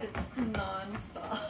It's non-stop.